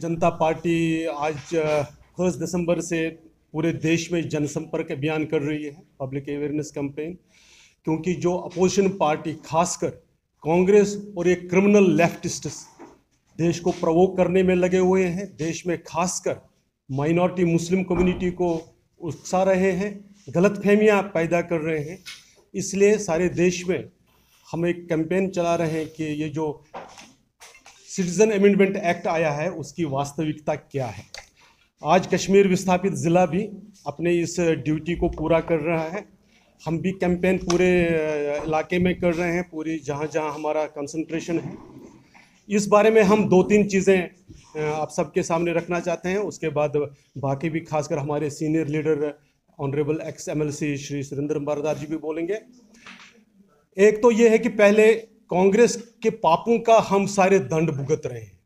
जनता party आज first दिसंबर से पूरे देश में जनसंपर्क अभियान कर रही है, पब्लिक अवेयरनेस कैंपेन। क्योंकि जो अपोजिशन पार्टी, खासकर कांग्रेस और ये क्रिमिनल लेफ्टिस्ट देश को प्रवोक करने में लगे हुए हैं, देश में खासकर माइनॉरिटी मुस्लिम कम्युनिटी को उकसा रहे हैं गलत फहमियाँ पैदा कर रहे हैं। इसलिए सारे देश में हम एक कैंपेन चला रहे हैं कि ये जो सिटीजन अमेंडमेंट एक्ट आया है, उसकी वास्तविकता क्या है? आज कश्मीर विस्थापित ज़िला भी अपने इस ड्यूटी को पूरा कर रहा है। हम भी कैंपेन पूरे इलाके में कर रहे हैं, पूरी जहाँ जहाँ हमारा कंसंट्रेशन है। इस बारे में हम दो तीन चीज़ें आप सबके सामने रखना चाहते हैं। उसके बाद बाकी भी खासकर हमारे senior leader honourable ex MLC Shri Surendra Bardar ji भी बोलेंगे। एक तो ये है कि पहले कांग्रेस के पापों का हम सारे दंड भुगत रहे हैं,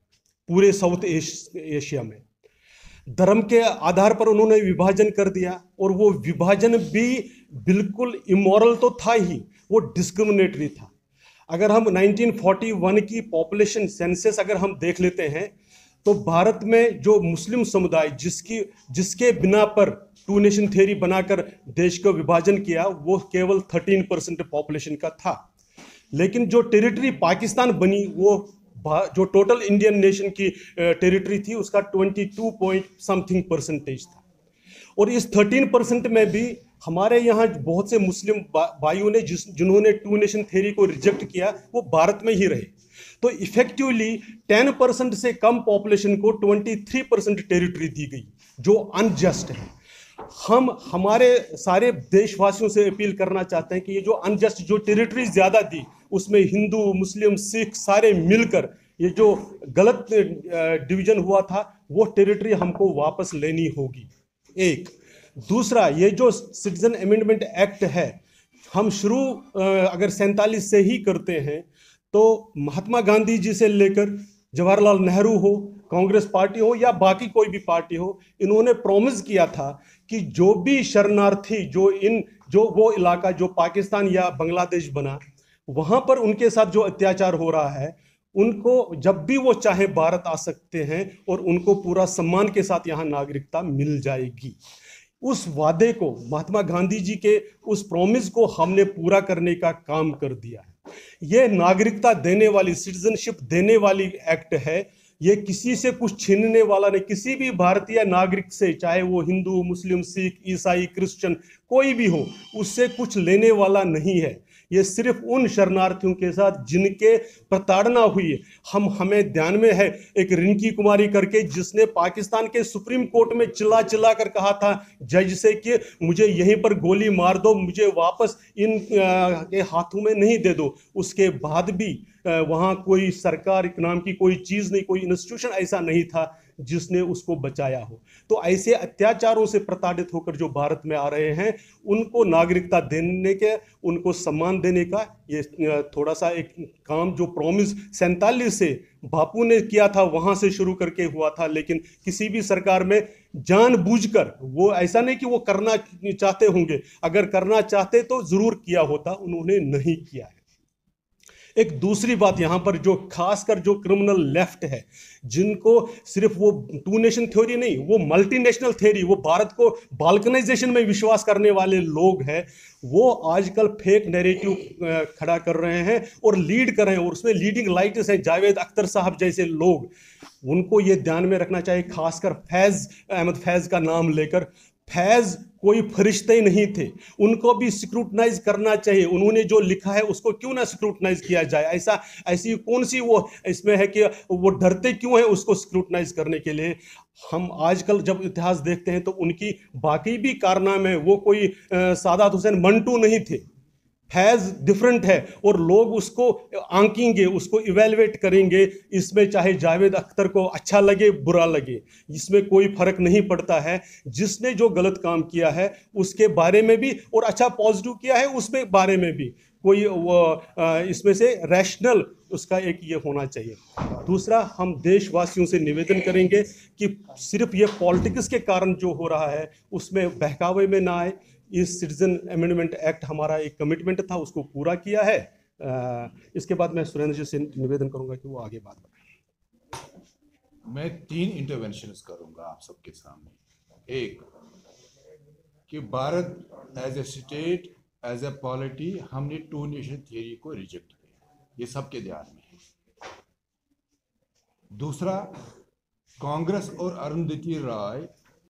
पूरे साउथ एशिया में। धर्म के आधार पर उन्होंने विभाजन कर दिया, और वो विभाजन भी बिल्कुल इमोरल तो था ही, वो डिस्क्रिमिनेटरी था। अगर हम 1941 की पॉपुलेशन सेंसस अगर हम देख लेते हैं तो भारत में जो मुस्लिम समुदाय जिसकी, जिसके बिना पर टू नेशन थेरी बनाकर देश का विभाजन किया, वो केवल 13 परसेंट पॉपुलेशन का था। लेकिन जो टेरिटरी पाकिस्तान बनी, वो जो टोटल इंडियन नेशन की टेरिटरी थी, उसका 22 पॉइंट समथिंग परसेंटेज था। और इस 13 परसेंट में भी हमारे यहाँ बहुत से मुस्लिम भाइयों ने जिस, जिन्होंने टू नेशन थेरी को रिजेक्ट किया, वो भारत में ही रहे। तो इफेक्टिवली 10 परसेंट से कम पॉपुलेशन को 23 परसेंट टेरिटरी दी गई, जो अनजस्ट है। हम, हमारे सारे देशवासियों से अपील करना चाहते हैं कि ये जो अनजस्ट जो टेरिटरी ज़्यादा दी उसमें हिंदू, मुस्लिम, सिख सारे मिलकर ये जो गलत डिवीज़न हुआ था, वो टेरिटरी हमको वापस लेनी होगी। एक। दूसरा, ये जो सिटीजन अमेंडमेंट एक्ट है, हम शुरू अगर सैंतालीस से ही करते हैं तो महात्मा गांधी जी से लेकर जवाहरलाल नेहरू हो, कांग्रेस पार्टी हो या बाकी कोई भी पार्टी हो, इन्होंने प्रॉमिस किया था कि जो भी शरणार्थी, जो इन, जो वो इलाका, जो पाकिस्तान या बांग्लादेश बना वहाँ पर उनके साथ जो अत्याचार हो रहा है, उनको जब भी वो चाहे भारत आ सकते हैं और उनको पूरा सम्मान के साथ यहाँ नागरिकता मिल जाएगी। उस वादे को, महात्मा गांधी जी के उस प्रॉमिस को हमने पूरा करने का काम कर दिया है। ये नागरिकता देने वाली सिटीजनशिप देने वाली एक्ट है। ये किसी से कुछ छीनने वाला नहीं, किसी भी भारतीय नागरिक से, चाहे वो हिंदू, मुस्लिम, सिख, ईसाई, क्रिश्चियन, कोई भी हो, उससे कुछ लेने वाला नहीं है। ये सिर्फ़ उन शरणार्थियों के साथ जिनके प्रताड़ना हुई है। हम हमें ध्यान में है एक रिंकी कुमारी करके, जिसने पाकिस्तान के सुप्रीम कोर्ट में चिल्ला चिल्ला कर कहा था, जज से कि मुझे यहीं पर गोली मार दो, मुझे वापस इन के हाथों में नहीं दे दो। उसके बाद भी वहाँ कोई सरकार नाम की कोई चीज़ नहीं, कोई इंस्टीट्यूशन ऐसा नहीं था जिसने उसको बचाया हो। तो ऐसे अत्याचारों से प्रताड़ित होकर जो भारत में आ रहे हैं, उनको नागरिकता देने के, उनको सम्मान देने का ये थोड़ा सा एक काम जो प्रॉमिस सैंतालीस से बापू ने किया था, वहाँ से शुरू करके हुआ था, लेकिन किसी भी सरकार में जानबूझकर वो ऐसा नहीं कि वो करना चाहते होंगे। अगर करना चाहते तो ज़रूर किया होता, उन्होंने नहीं किया है। एक दूसरी बात यहाँ पर जो खासकर जो क्रिमिनल लेफ़्ट है, जिनको सिर्फ़ वो टू नेशन थ्योरी नहीं, वो मल्टीनेशनल थ्योरी वो भारत को बाल्कनाइजेशन में विश्वास करने वाले लोग हैं, वो आजकल फेक नैरेटिव खड़ा कर रहे हैं और लीड कर रहे हैं और उसमें लीडिंग लाइट्स हैं, जावेद अख्तर साहब जैसे लोग। उनको ये ध्यान में रखना चाहिए, खासकर फैज़, अहमद फैज़ का नाम लेकर फैज़ कोई फरिश्ते नहीं थे। उनको भी स्क्रूटनाइज करना चाहिए। उन्होंने जो लिखा है, उसको क्यों ना स्क्रूटनाइज किया जाए? ऐसा, ऐसी कौन सी वो इसमें है कि वो डरते क्यों हैं उसको स्क्रूटनाइज करने के लिए? हम आजकल जब इतिहास देखते हैं तो उनकी बाकी भी कारनामे वो कोई सादात हुसैन मंटू नहीं थे। हैज़ डिफरेंट है और लोग उसको आंकेंगे, उसको इवेलुएट करेंगे, इसमें चाहे जावेद अख्तर को अच्छा लगे, बुरा लगे, इसमें कोई फ़र्क नहीं पड़ता है। जिसने जो गलत काम किया है, उसके बारे में भी, और अच्छा पॉजिटिव किया है उसके बारे में भी। कोई, वो इसमें से रैशनल उसका एक ये होना चाहिए। दूसरा, हम देशवासियों से निवेदन करेंगे कि सिर्फ़ ये पॉलिटिक्स के कारण जो हो रहा है, उसमें बहकावे में ना आए। इस सिटीजन अमेंडमेंट एक्ट हमारा एक कमिटमेंट था, उसको पूरा किया है। इसके बाद मैं सुरेंद्र जी से निवेदन करूँगा कि वो आगे बात बताएँ मैं तीन इंटरवेंशन करूँगा आप सबके सामने। एक, कि Bharat as a state as a polity हमने टू नेशन थियरी को रिजेक्ट किया। ये सबके ध्यान में है। दूसरा, कांग्रेस और अरुंधति राय